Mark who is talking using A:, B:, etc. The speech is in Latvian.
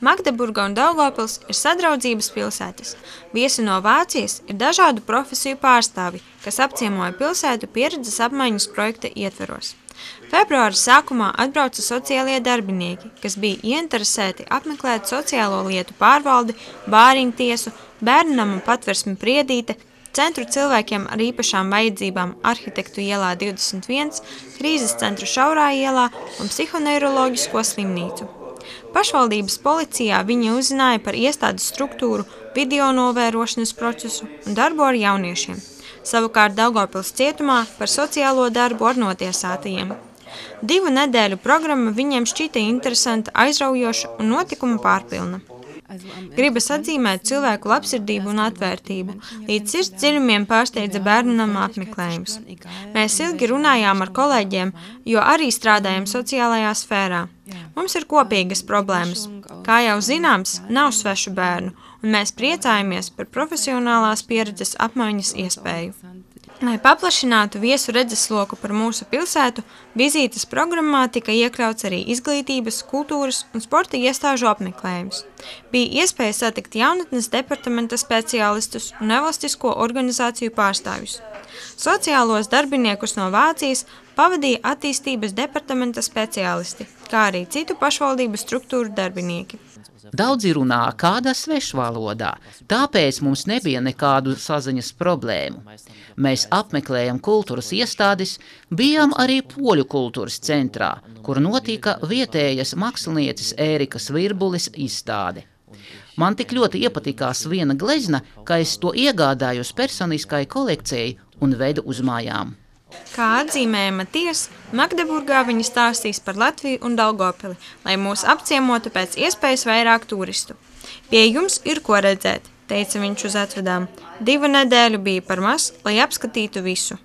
A: Magdeburga un Daugavpils ir sadraudzības pilsētas. Viesi no Vācijas ir dažādu profesiju pārstāvi, kas apciemoja pilsētu pieredzes apmaiņas projekta ietveros. Februāra sākumā atbrauca sociālie darbinieki, kas bija ieinteresēti apmeklēt sociālo lietu pārvaldi, bāriņu tiesu, bērnu namu patversmi priedīte, centru cilvēkiem ar īpašām vajadzībām arhitektu ielā 21, krīzes centru šaurā ielā un psihoneiroloģisko slimnīcu. Pašvaldības policijā viņi uzzināja par iestādes struktūru, video novērošanas procesu un darbu ar jauniešiem. Savukārt Daugavpils cietumā par sociālo darbu ar notiesātajiem. Divu nedēļu programma viņiem šķita interesanta, aizraujoša un notikuma pārpilna. Gribas atzīmēt cilvēku labsirdību un atvērtību. Līdz sirds dziļumiem pārsteidza bērnu nama apmeklējums. Mēs ilgi runājām ar kolēģiem, jo arī strādājam sociālajā sfērā. Mums ir kopīgas problēmas. Kā jau zināms, nav svešu bērnu, un mēs priecājamies par profesionālās pieredzes apmaiņas iespēju. Lai paplašinātu viesu redzesloku par mūsu pilsētu, vizītes programmā tika iekļauts arī izglītības, kultūras un sporta iestāžu apmeklējums. Bija iespēja satikt jaunatnes departamenta speciālistus un nevalstisko organizāciju pārstāvjus. Sociālos darbiniekus no Vācijas pavadīja attīstības departamenta speciālisti, kā arī citu pašvaldību struktūru darbinieki.
B: Daudzi runā kādā svešvalodā, tāpēc mums nebija nekādu saziņas problēmu. Mēs apmeklējam kultūras iestādes, bijām arī poļu kultūras centrā, kur notika vietējas mākslinieces Ērikas Virbulis izstāde. Man tik ļoti iepatikās viena glezna, ka es to iegādājos personiskai kolekcijai un vedu uz mājām.
A: Kā atzīmēja Matijas, Magdeburgā viņi stāstīs par Latviju un Daugopili, lai mūs apciemotu pēc iespējas vairāk turistu. Pie jums ir ko redzēt, teica viņš uz atvedām. Divu nedēļu bija par maz, lai apskatītu visu.